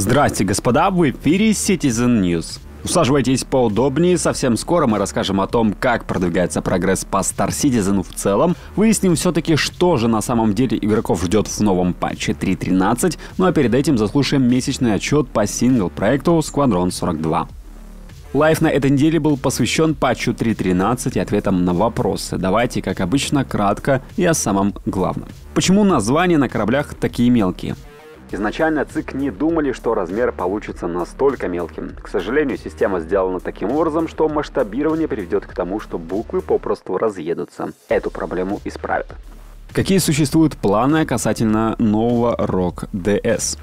Здрасте, господа, в эфире Citizen News. Усаживайтесь поудобнее, совсем скоро мы расскажем о том, как продвигается прогресс по Star Citizen в целом, выясним все-таки, что же на самом деле игроков ждет в новом патче 3.13, ну а перед этим заслушаем месячный отчет по сингл-проекту Squadron 42. Live на этой неделе был посвящен патчу 3.13 и ответам на вопросы. Давайте, как обычно, кратко и о самом главном. Почему названия на кораблях такие мелкие? Изначально ЦИК не думали, что размер получится настолько мелким. К сожалению, система сделана таким образом, что масштабирование приведет к тому, что буквы попросту разъедутся. Эту проблему исправят. Какие существуют планы касательно нового ROG DS?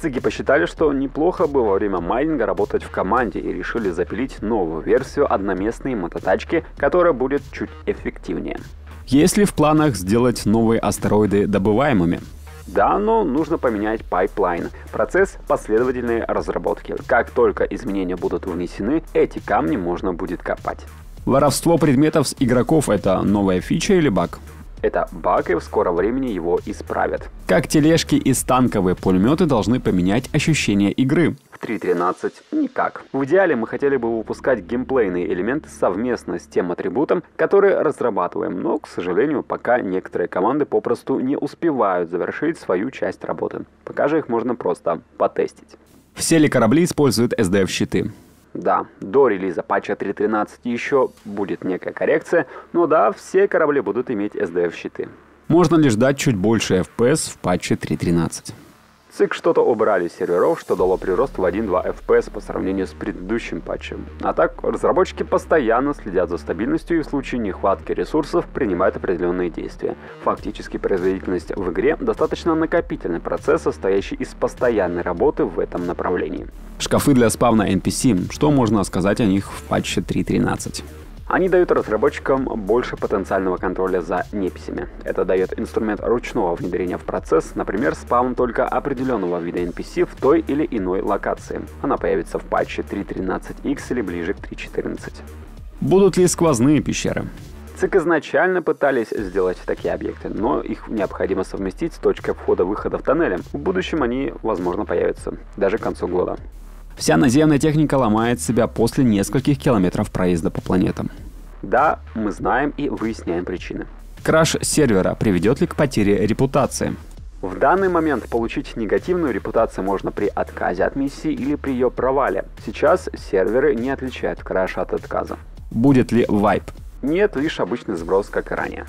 Цыги посчитали, что неплохо бы во время майнинга работать в команде и решили запилить новую версию одноместной мототачки, которая будет чуть эффективнее. Есть ли в планах сделать новые астероиды добываемыми? Да, но нужно поменять pipeline, процесс последовательной разработки. Как только изменения будут внесены, эти камни можно будет копать. Воровство предметов с игроков – это новая фича или баг? Это баг, и в скором времени его исправят. Как тележки и станковые пулеметы должны поменять ощущение игры? В 3.13 никак. В идеале мы хотели бы выпускать геймплейные элементы совместно с тем атрибутом, который разрабатываем, но, к сожалению, пока некоторые команды попросту не успевают завершить свою часть работы. Пока же их можно просто потестить. Все ли корабли используют SDF-щиты? Да, до релиза патча 3.13 еще будет некая коррекция, но да, все корабли будут иметь SDF-щиты. Можно ли ждать чуть больше FPS в патче 3.13? ЦИК что-то убрали с серверов, что дало прирост в 1-2 FPS по сравнению с предыдущим патчем. А так, разработчики постоянно следят за стабильностью и в случае нехватки ресурсов принимают определенные действия. Фактически производительность в игре достаточно накопительный процесс, состоящий из постоянной работы в этом направлении. Шкафы для спавна NPC. Что можно сказать о них в патче 3.13? Они дают разработчикам больше потенциального контроля за неписями. Это дает инструмент ручного внедрения в процесс, например, спаун только определенного вида NPC в той или иной локации. Она появится в патче 3.13x или ближе к 3.14. Будут ли сквозные пещеры? ЦИК изначально пытались сделать такие объекты, но их необходимо совместить с точкой входа-выхода в тоннеле. В будущем они, возможно, появятся, даже к концу года. Вся наземная техника ломает себя после нескольких километров проезда по планетам. Да, мы знаем и выясняем причины. Краш сервера приведет ли к потере репутации? В данный момент получить негативную репутацию можно при отказе от миссии или при ее провале. Сейчас серверы не отличают краш от отказа. Будет ли вайп? Нет, лишь обычный сброс, как и ранее.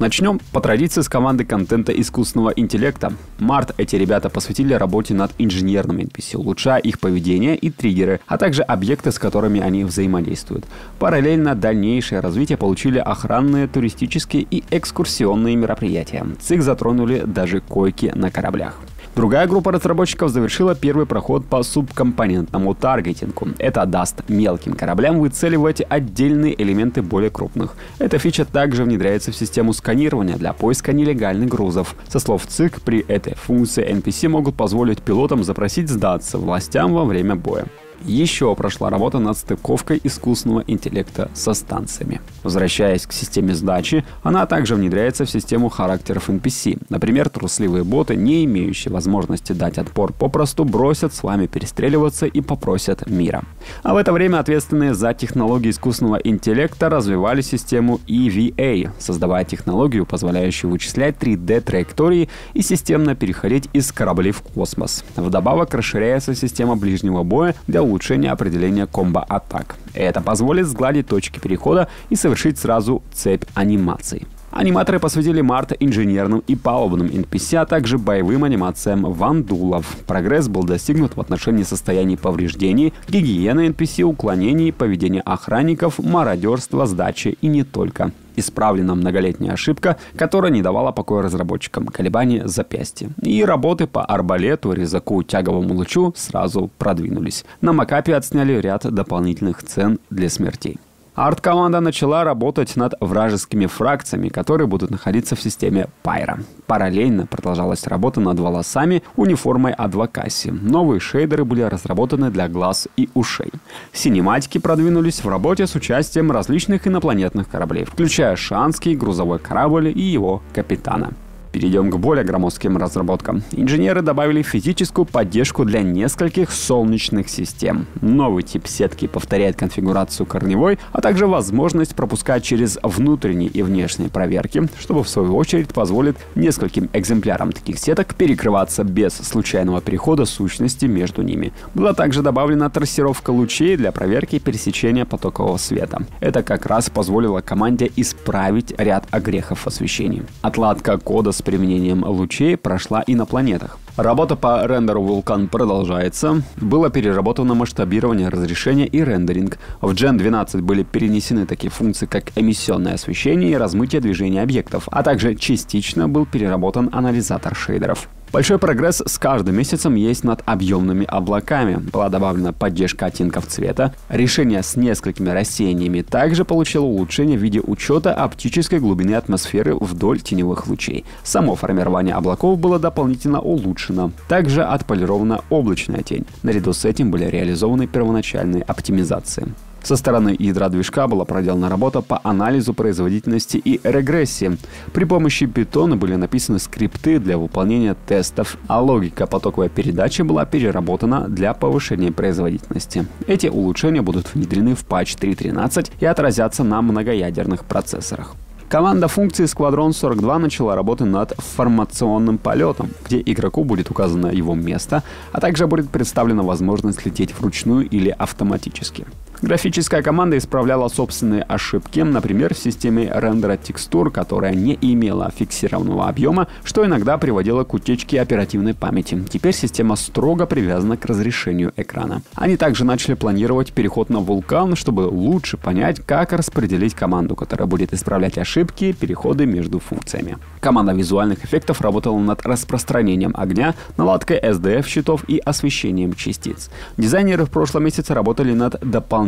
Начнем по традиции с команды контента искусственного интеллекта. Март эти ребята посвятили работе над инженерным NPC, улучшая их поведение и триггеры, а также объекты, с которыми они взаимодействуют. Параллельно дальнейшее развитие получили охранные, туристические и экскурсионные мероприятия. ЦИК затронули даже койки на кораблях. Другая группа разработчиков завершила первый проход по субкомпонентному таргетингу. Это даст мелким кораблям выцеливать отдельные элементы более крупных. Эта фича также внедряется в систему сканирования для поиска нелегальных грузов. Со слов ЦИК, при этой функции NPC могут позволить пилотам запросить сдаться властям во время боя еще прошла работа над стыковкой искусственного интеллекта со станциями. Возвращаясь к системе сдачи, она также внедряется в систему характеров NPC. Например, трусливые боты, не имеющие возможности дать отпор, попросту бросят с вами перестреливаться и попросят мира. А в это время ответственные за технологии искусственного интеллекта развивали систему EVA, создавая технологию, позволяющую вычислять 3D-траектории и системно переходить из кораблей в космос. Вдобавок расширяется система ближнего боя для улучшения определения комбо-атак. Это позволит сгладить точки перехода и совершить сразу цепь анимаций. Аниматоры посвятили март инженерным и палубным NPC, а также боевым анимациям вандулов. Прогресс был достигнут в отношении состояний повреждений, гигиены NPC, уклонений, поведения охранников, мародерства, сдачи и не только. Исправлена многолетняя ошибка, которая не давала покоя разработчикам, колебания запястья. И работы по арбалету, резаку, тяговому лучу сразу продвинулись. На макапе отсняли ряд дополнительных цен для смертей. Арт-команда начала работать над вражескими фракциями, которые будут находиться в системе Пайра. Параллельно продолжалась работа над волосами, униформой Адвокаси. Новые шейдеры были разработаны для глаз и ушей. Синематики продвинулись в работе с участием различных инопланетных кораблей, включая Шанский грузовой корабль и его капитана. Перейдем к более громоздким разработкам. Инженеры добавили физическую поддержку для нескольких солнечных систем. Новый тип сетки повторяет конфигурацию корневой, а также возможность пропускать через внутренние и внешние проверки, чтобы в свою очередь позволит нескольким экземплярам таких сеток перекрываться без случайного перехода сущности между ними. Была также добавлена трассировка лучей для проверки пересечения потокового света. Это как раз позволило команде исправить ряд огрехов освещения. Отладка кода с применением лучей прошла и на планетах. Работа по рендеру вулкан продолжается. Было переработано масштабирование разрешения и рендеринг. В Gen 12 были перенесены такие функции, как эмиссионное освещение и размытие движения объектов, а также частично был переработан анализатор шейдеров. Большой прогресс с каждым месяцем есть над объемными облаками. Была добавлена поддержка оттенков цвета. Решение с несколькими рассеяниями также получило улучшение в виде учета оптической глубины атмосферы вдоль теневых лучей. Само формирование облаков было дополнительно улучшено. Также отполирована облачная тень. Наряду с этим были реализованы первоначальные оптимизации. Со стороны ядра движка была проделана работа по анализу производительности и регрессии. При помощи Python были написаны скрипты для выполнения тестов, а логика потоковой передачи была переработана для повышения производительности. Эти улучшения будут внедрены в патч 3.13 и отразятся на многоядерных процессорах. Команда функции Squadron 42 начала работу над формационным полетом, где игроку будет указано его место, а также будет представлена возможность лететь вручную или автоматически. Графическая команда исправляла собственные ошибки, например, в системе рендера текстур, которая не имела фиксированного объема, что иногда приводило к утечке оперативной памяти. Теперь система строго привязана к разрешению экрана. Они также начали планировать переход на вулкан, чтобы лучше понять, как распределить команду, которая будет исправлять ошибки, переходы между функциями. Команда визуальных эффектов работала над распространением огня, наладкой SDF щитов и освещением частиц. Дизайнеры в прошлом месяце работали над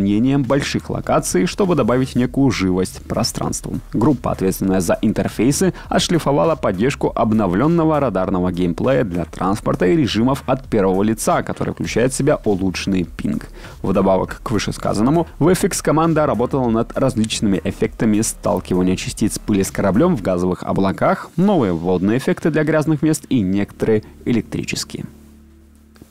дополнением больших локаций, чтобы добавить некую живость пространству. Группа, ответственная за интерфейсы, отшлифовала поддержку обновленного радарного геймплея для транспорта и режимов от первого лица, который включает в себя улучшенный пинг. Вдобавок к вышесказанному, VFX команда работала над различными эффектами сталкивания частиц пыли с кораблем в газовых облаках, новые водные эффекты для грязных мест и некоторые электрические.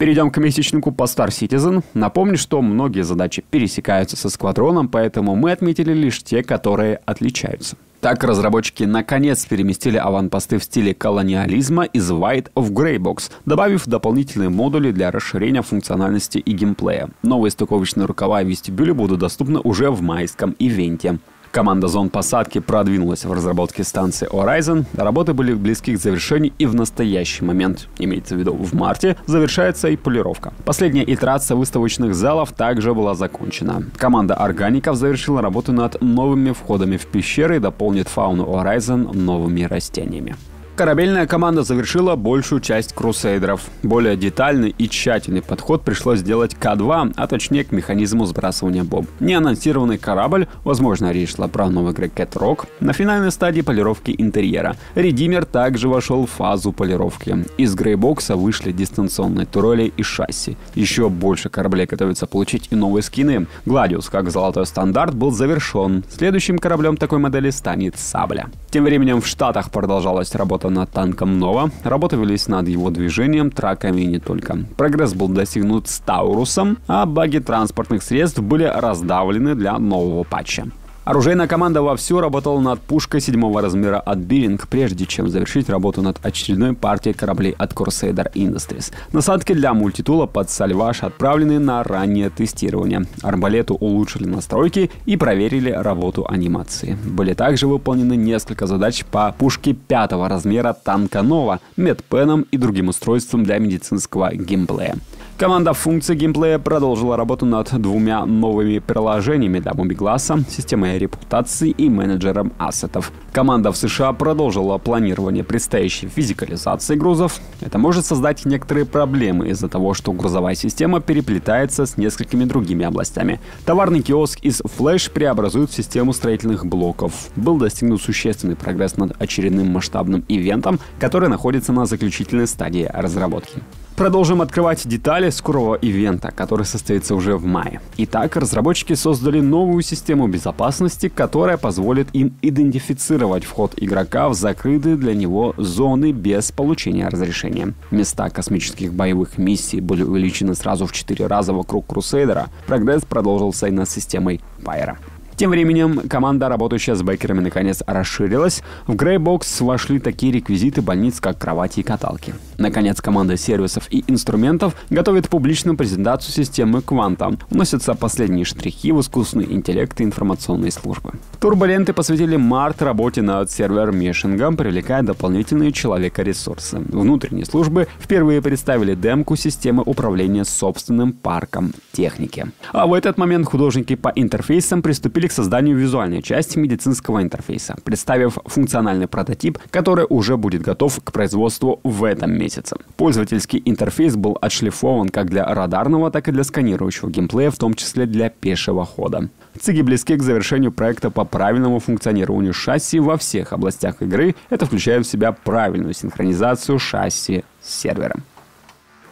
Перейдем к месячнику по Star Citizen. Напомню, что многие задачи пересекаются со сквадроном, поэтому мы отметили лишь те, которые отличаются. Так разработчики наконец переместили аванпосты в стиле колониализма из White в Greybox, добавив дополнительные модули для расширения функциональности и геймплея. Новые стыковочные рукава и вестибюли будут доступны уже в майском ивенте. Команда зон посадки продвинулась в разработке станции Horizon. Работы были близки к завершению и в настоящий момент, имеется в виду в марте, завершается и полировка. Последняя итерация выставочных залов также была закончена. Команда органиков завершила работу над новыми входами в пещеры и дополнит фауну Horizon новыми растениями. Корабельная команда завершила большую часть крусейдеров. Более детальный и тщательный подход пришлось сделать К-2, а точнее к механизму сбрасывания бомб. Неанонсированный корабль, возможно, речь шла про новый игры Cat Rock, на финальной стадии полировки интерьера. Редимер также вошел в фазу полировки. Из грейбокса вышли дистанционные турели и шасси. Еще больше кораблей готовится получить и новые скины. Гладиус, как золотой стандарт, был завершен. Следующим кораблем такой модели станет Сабля. Тем временем в Штатах продолжалась работа над танком Нова. Работы велись над его движением, траками и не только. Прогресс был достигнут с Таурусом, а баги транспортных средств были раздавлены для нового патча. Оружейная команда вовсю работала над пушкой седьмого размера от Биринг, прежде чем завершить работу над очередной партией кораблей от Crusader Industries. Насадки для мультитула под Сальваш отправлены на раннее тестирование. Арбалету улучшили настройки и проверили работу анимации. Были также выполнены несколько задач по пушке пятого размера танка Нова, медпеном и другим устройством для медицинского геймплея. Команда функций геймплея продолжила работу над двумя новыми приложениями для мобигласса, системой репутации и менеджером ассетов. Команда в США продолжила планирование предстоящей физикализации грузов. Это может создать некоторые проблемы из-за того, что грузовая система переплетается с несколькими другими областями. Товарный киоск из Flash преобразует в систему строительных блоков. Был достигнут существенный прогресс над очередным масштабным ивентом, который находится на заключительной стадии разработки. Продолжим открывать детали скорого ивента, который состоится уже в мае. Итак, разработчики создали новую систему безопасности, которая позволит им идентифицировать вход игрока в закрытые для него зоны без получения разрешения. Места космических боевых миссий были увеличены сразу в 4 раза вокруг Крусейдера. Прогресс продолжился и над системой Пайра. Тем временем команда, работающая с бэкерами, наконец расширилась. В Greybox вошли такие реквизиты больниц, как кровати и каталки. Наконец, команда сервисов и инструментов готовит публичную презентацию системы Quantum. Вносятся последние штрихи в искусственный интеллект и информационные службы. Турболенты посвятили март работе над сервер-мешингом, привлекая дополнительные человека-ресурсы. Внутренние службы впервые представили демку системы управления собственным парком техники. А в этот момент художники по интерфейсам приступили к созданию визуальной части медицинского интерфейса, представив функциональный прототип, который уже будет готов к производству в этом месяце. Пользовательский интерфейс был отшлифован как для радарного, так и для сканирующего геймплея, в том числе для пешего хода. ЦИГи близки к завершению проекта по правильному функционированию шасси во всех областях игры. Это включает в себя правильную синхронизацию шасси с сервером.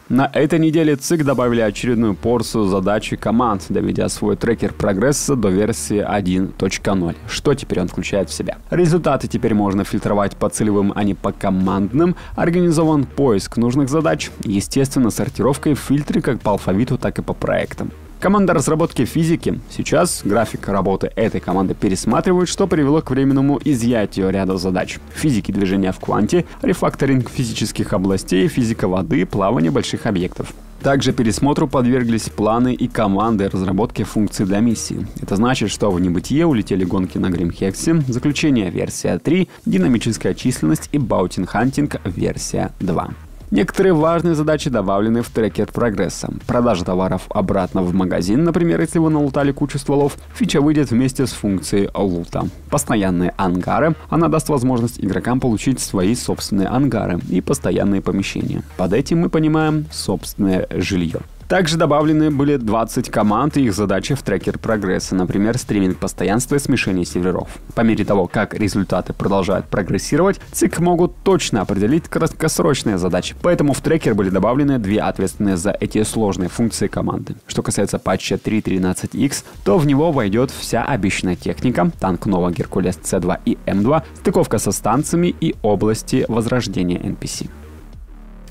На этой неделе ЦИК добавили очередную порцию задач и команд, доведя свой трекер прогресса до версии 1.0. Что теперь он включает в себя? Результаты теперь можно фильтровать по целевым, а не по командным. Организован поиск нужных задач, естественно, сортировкой в фильтре как по алфавиту, так и по проектам. Команда разработки физики сейчас график работы этой команды пересматривает, что привело к временному изъятию ряда задач. Физики движения в кванте, рефакторинг физических областей, физика воды, плавание больших объектов. Также пересмотру подверглись планы и команды разработки функций для миссии. Это значит, что в небытие улетели гонки на GrimHEX е, заключение версия 3, динамическая численность и bounty hunting версия 2. Некоторые важные задачи добавлены в трекер прогресса. Продажа товаров обратно в магазин, например, если вы налутали кучу стволов, фича выйдет вместе с функцией лута. Постоянные ангары. Она даст возможность игрокам получить свои собственные ангары и постоянные помещения. Под этим мы понимаем собственное жилье. Также добавлены были 20 команд и их задачи в трекер прогресса, например, стриминг постоянства и смешение серверов. По мере того, как результаты продолжают прогрессировать, ЦИК могут точно определить краткосрочные задачи, поэтому в трекер были добавлены две ответственные за эти сложные функции команды. Что касается патча 3.13x, то в него войдет вся обещанная техника, танк Нова Геркулес C2 и М2, стыковка со станциями и области возрождения NPC.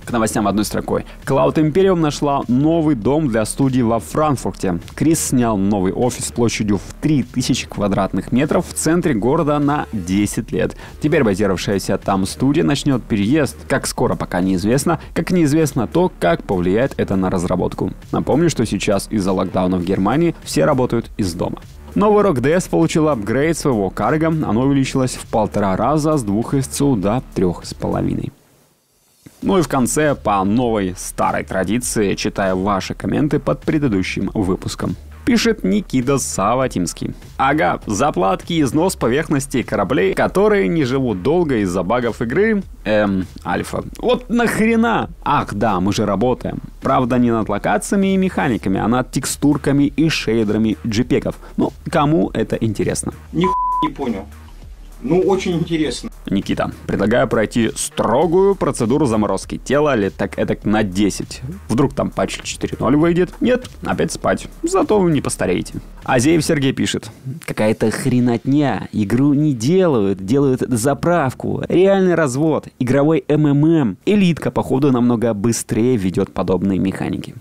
К новостям одной строкой. Cloud Imperium нашла новый дом для студии во Франкфурте. Крис снял новый офис площадью в 3000 квадратных метров в центре города на 10 лет. Теперь базировавшаяся там студия начнет переезд. Как скоро, пока неизвестно. Как неизвестно то, как повлияет это на разработку. Напомню, что сейчас из-за локдауна в Германии все работают из дома. Новый Rock DS получил апгрейд своего карга. Оно увеличилось в полтора раза с 2 СЦУ до 3,5. Ну и в конце, по новой старой традиции, читаю ваши комменты под предыдущим выпуском. Пишет Никита Саватимский. Ага, заплатки и износ поверхности кораблей, которые не живут долго из-за багов игры, эм, альфа. Вот нахрена? Ах да, мы же работаем. Правда, не над локациями и механиками, а над текстурками и шейдерами джипеков. Ну, кому это интересно? Ни не понял. Ну, очень интересно. Никита, предлагаю пройти строгую процедуру заморозки тела лет так эдак на 10. Вдруг там патч 4.0 выйдет? Нет, опять спать. Зато вы не постареете. Азеев Сергей пишет. Какая-то хренотня. Игру не делают. Делают заправку. Реальный развод. Игровой МММ. Элитка, походу, намного быстрее ведет подобные механики.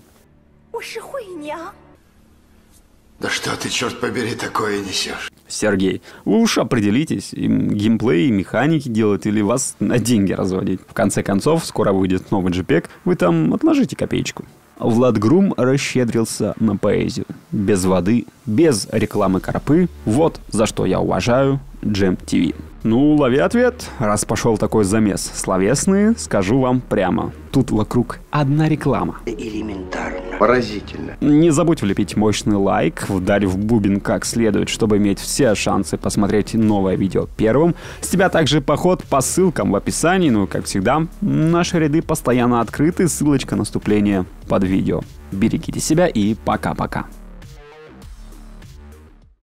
Да что ты, черт побери, такое несешь? Сергей, вы уж определитесь, геймплей и механики делать или вас на деньги разводить. В конце концов, скоро выйдет новый JPEG, вы там отложите копеечку. Влад Грум расщедрился на поэзию. Без воды, без рекламы карпы. Вот за что я уважаю Джем ТВ. Ну, лови ответ. Раз пошел такой замес словесный, скажу вам прямо. Тут вокруг одна реклама. Элементарно. Поразительно. Не забудь влепить мощный лайк, вдарь в бубен как следует, чтобы иметь все шансы посмотреть новое видео первым. С тебя также поход по ссылкам в описании, ну, как всегда, наши ряды постоянно открыты, ссылочка на наступления под видео. Берегите себя и пока-пока.